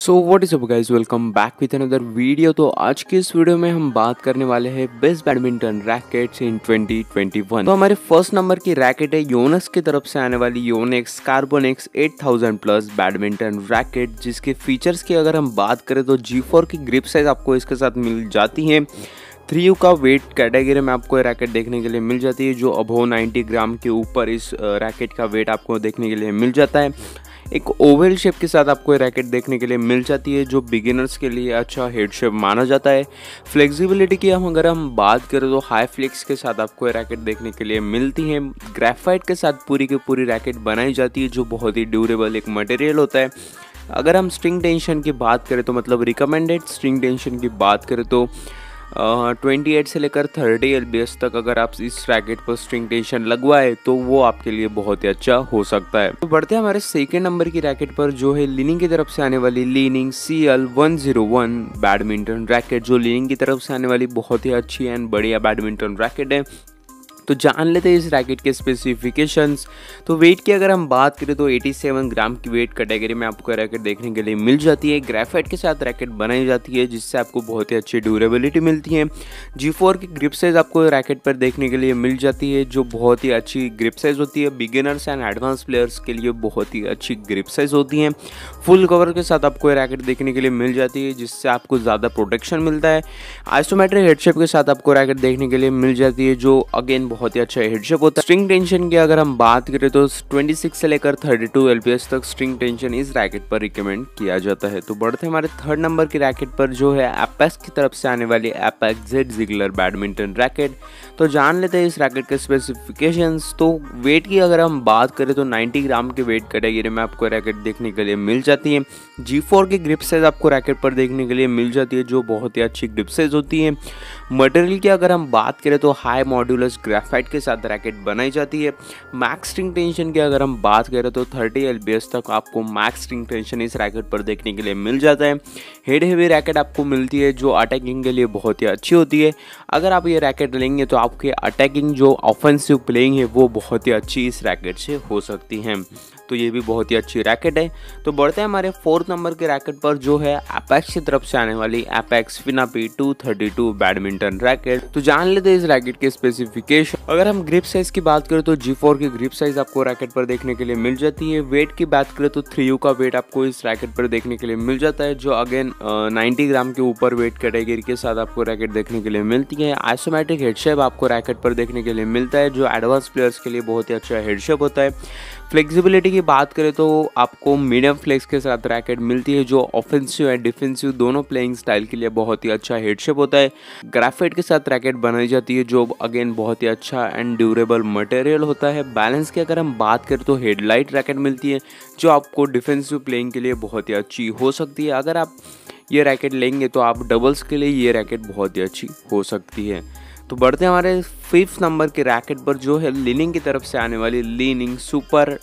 So what is up welcome back with another video तो आज के इस वीडियो में हम बात करने वाले हैं बेस्ट बैडमिंटन रैकेट्स इन 2021 तो हमारे फ़र्स्ट नंबर की रैकेट है योनस की तरफ़ से आने वाली Yonex eight plus badminton racket, जिसके फीचर्स की अगर हम बात करें तो जी की ग्रिप साइज़ आपको इसके साथ मिल जाती है। थ्री यू का वेट कैटेगरी में आपको रैकेट देखने के लिए मिल जाती है, जो अबो 90 ग्राम के ऊपर इस रैकेट का वेट आपको देखने के लिए मिल जाता है। एक ओवल शेप के साथ आपको रैकेट देखने के लिए मिल जाती है, जो बिगिनर्स के लिए अच्छा हेड शेप माना जाता है। फ्लेक्सिबिलिटी की हम, अगर हम बात करें तो हाई फ्लेक्स के साथ आपको रैकेट देखने के लिए मिलती है। ग्रेफाइट के साथ पूरी की पूरी रैकेट बनाई जाती है, जो बहुत ही ड्यूरेबल एक मटेरियल होता है। अगर हम स्ट्रिंग टेंशन की बात करें तो मतलब रिकमेंडेड स्ट्रिंग टेंशन की बात करें तो ट्वेंटी एट से लेकर थर्टी एल बी एस तक अगर आप इस रैकेट पर स्ट्रिंग टेंशन लगवाए तो वो आपके लिए बहुत ही अच्छा हो सकता है। तो बढ़ते हैं हमारे सेकेंड नंबर की रैकेट पर, जो है लीनिंग की तरफ़ से आने वाली Li Ning C L one zero one badminton racket जो लीनिंग की तरफ़ से आने वाली बहुत ही अच्छी एंड बढ़िया बैडमिंटन रैकेट है। तो जान लेते हैं इस रैकेट के स्पेसिफिकेशंस तो वेट की अगर हम बात करें तो 87 ग्राम की वेट कैटेगरी में आपको रैकेट देखने के लिए मिल जाती है। ग्रेफाइट के साथ रैकेट बनाई जाती है, जिससे आपको बहुत ही अच्छी ड्यूरेबिलिटी मिलती है। जी फोर की ग्रिप साइज़ आपको रैकेट पर देखने के लिए मिल जाती है, जो बहुत ही अच्छी ग्रिप साइज़ होती है। बिगिनर्स एंड एडवांस प्लेयर्स के लिए बहुत ही अच्छी ग्रिप साइज़ होती है। फुल कवर के साथ आपको रैकेट देखने के लिए मिल जाती है, जिससे आपको ज़्यादा प्रोटेक्शन मिलता है। आइसोमेट्रिक हेडशेप के साथ आपको रैकेट देखने के लिए मिल जाती है, जो अगेन बहुत ही अच्छा हेडशेप होता है। स्ट्रिंग टेंशन की अगर हम बात करें तो 26 से लेकर 32 एलपीएस तक स्ट्रिंग टेंशन इस रैकेट पर रिकमेंड किया जाता है। तो बढ़ते हमारे थर्ड नंबर की रैकेट पर जो है एपेक्स की तरफ़ से आने वाली Apacs Z Ziggler badminton racket तो जान लेते हैं इस रैकेट के स्पेसिफिकेशन तो वेट की अगर हम बात करें तो 90 ग्राम के वेट कैटेगरी में आपको रैकेट देखने के लिए मिल जाती है। जी फोर की ग्रिप साइज़ आपको रैकेट पर देखने के लिए मिल जाती है, जो बहुत ही अच्छी ग्रिप साइज़ होती है। मटेरियल की अगर हम बात करें तो हाई मॉड्यूलस ग्राफाइट के साथ रैकेट बनाई जाती है। मैक्स स्ट्रिंग टेंशन की अगर हम बात करें तो 30 एल तक आपको मैक्स स्ट्रिंग टेंशन इस रैकेट पर देखने के लिए मिल जाता है। हेड हेवी रैकेट आपको मिलती है जो अटैकिंग के लिए बहुत ही अच्छी होती है। अगर आप ये रैकेट लेंगे तो आपके अटैकिंग जो ऑफेंसिव प्लेइंग है वो बहुत ही अच्छी इस रैकेट से हो सकती है। तो ये भी बहुत ही अच्छी रैकेट है। तो बढ़ते हैं हमारे फोर्थ नंबर के रैकेट पर, जो है एपेक्स की तरफ़ से आने वाली एपेक्स फिनापी 232 बैडमिंटन रैकेट तो जान लेते हैं इस रैकेट के स्पेसिफिकेशन अगर हम ग्रिप साइज़ की बात करें तो जी फोर की ग्रिप साइज़ आपको रैकेट पर देखने के लिए मिल जाती है। वेट की बात करें तो थ्री का वेट आपको इस रैकेट पर देखने के लिए मिल जाता है, जो अगेन नाइन्टी ग्राम के ऊपर वेट कैटेगरी के साथ आपको रैकेट देखने के लिए मिलती है। आइसोमेट्रिक हेडशेप आपको रैकेट पर देखने के लिए मिलता है, जो एडवांस प्लेयर्स के लिए बहुत ही अच्छा हेडशेप होता है। फ्लेक्सिबिलिटी की बात करें तो आपको मीडियम फ्लेक्स के साथ रैकेट मिलती है, जो ऑफेंसिव एंड डिफेंसिव दोनों प्लेइंग स्टाइल के लिए बहुत ही अच्छा हेडशेप होता है। ग्राफाइट के साथ रैकेट बनाई जाती है, जो अगेन बहुत ही अच्छा एंड ड्यूरेबल मटेरियल होता है। बैलेंस की अगर हम बात करें तो हेडलाइट रैकेट मिलती है, जो आपको डिफेंसिव प्लेइंग के लिए बहुत ही अच्छी हो सकती है। अगर आप ये रैकेट लेंगे तो आप डबल्स के लिए ये रैकेट बहुत ही अच्छी हो सकती है। तो बढ़ते हमारे फिफ्थ नंबर के रैकेट पर, जो है लीनिंग की तरफ़ से आने वाली Li Ning super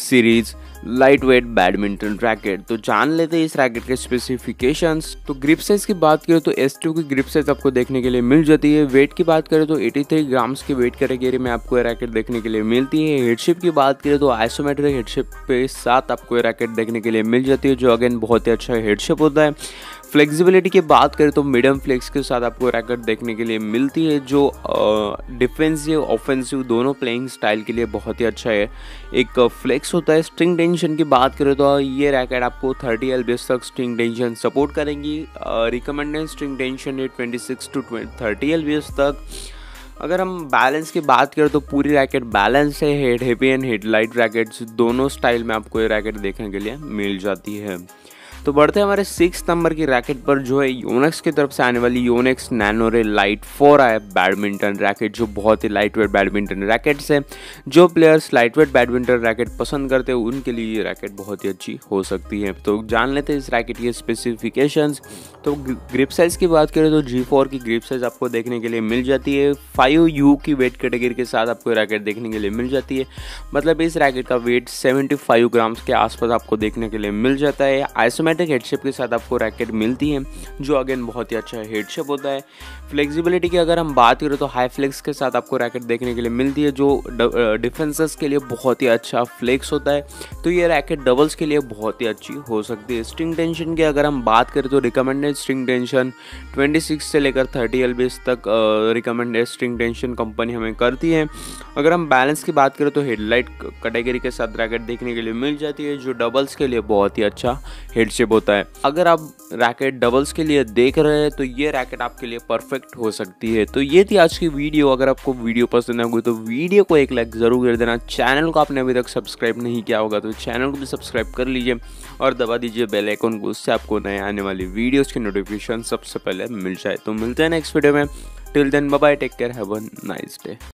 series light weight badminton racket तो जान लेते हैं इस रैकेट के स्पेसिफिकेशंस तो ग्रिप साइज़ की बात करें तो एस टू की ग्रिप साइज़ आपको देखने के लिए मिल जाती है। वेट की बात करें तो 83 ग्राम्स की वेट कैटेगरी में आपको रैकेट देखने के लिए मिलती है। हेडशिप की बात करें तो आइसोमेट्रिक हेडशिप पे साथ आपको रैकेट देखने के लिए मिल जाती है, जो अगेन बहुत ही अच्छा हेडशिप होता है। फ्लेक्सिबिलिटी की बात करें तो मीडियम फ्लेक्स के साथ आपको रैकेट देखने के लिए मिलती है, जो डिफेंसिव ऑफेंसिव दोनों प्लेइंग स्टाइल के लिए बहुत ही अच्छा है। एक फ्लेक्स होता है स्ट्रिंग टेंशन की बात करें तो ये रैकेट आपको 30 एल तक स्ट्रिंग टेंशन सपोर्ट करेंगी। रिकमेंडेड स्ट्रिंग टेंशन है 26 टू थर्टी एल तक। अगर हम बैलेंस की बात करें तो पूरी रैकेट बैलेंस है head heavy and head light rackets दोनों स्टाइल में आपको ये रैकेट देखने के लिए मिल जाती है। तो बढ़ते हैं हमारे सिक्स नंबर की रैकेट पर, जो है योनेक्स की तरफ़ से आने वाली Yonex Nanoray light four I badminton racket जो बहुत ही लाइट वेट बैडमिंटन रैकेट्स है। जो players light weight badminton racket पसंद करते हैं, उनके लिए ये रैकेट बहुत ही अच्छी हो सकती है। तो जान लेते हैं इस रैकेट के स्पेसिफिकेशंस तो ग्रिप साइज़ की बात करें तो जी फोर की ग्रिप साइज़ आपको देखने के लिए मिल जाती है। फाइव यू की वेट कैटेगरी के साथ आपको रैकेट देखने के लिए मिल जाती है। मतलब इस रैकेट का वेट सेवेंटी फाइव ग्राम्स के आसपास आपको देखने के लिए मिल जाता है। आइसोमेट सिमेट्रिक हेडशेप के साथ आपको रैकेट मिलती है, जो अगेन बहुत ही अच्छा हेडशेप होता है। फ्लेक्सिबिलिटी की अगर हम बात करें तो हाई फ्लेक्स के साथ आपको रैकेट देखने के लिए मिलती है, जो डिफेंसेस के लिए बहुत ही अच्छा फ्लेक्स होता है। तो ये रैकेट डबल्स के लिए बहुत ही अच्छी हो सकती है। स्ट्रिंग टेंशन की अगर हम बात करें तो रिकमेंडेड स्ट्रिंग टेंशन 26 से लेकर 30 एल तक रिकमेंडेड स्ट्रिंग टेंशन कंपनी हमें करती है। अगर हम बैलेंस की बात करें तो हेडलाइट कैटेगरी के साथ रैकेट देखने के लिए मिल जाती है, जो डबल्स के लिए बहुत ही अच्छा हेडशेप होता है। अगर आप रैकेट डबल्स के लिए देख रहे हैं तो ये रैकेट आपके लिए परफेक्ट हो सकती है। तो ये थी आज की वीडियो अगर आपको वीडियो पसंद आई तो वीडियो को एक लाइक ज़रूर कर देना। चैनल को आपने अभी तक सब्सक्राइब नहीं किया होगा तो चैनल को भी सब्सक्राइब कर लीजिए और दबा दीजिए बेल आइकन को, उससे आपको नए आने वाली वीडियोस की नोटिफिकेशन सबसे पहले मिल जाए। तो मिलते हैं नेक्स्ट वीडियो में। Till then bye take care have a nice day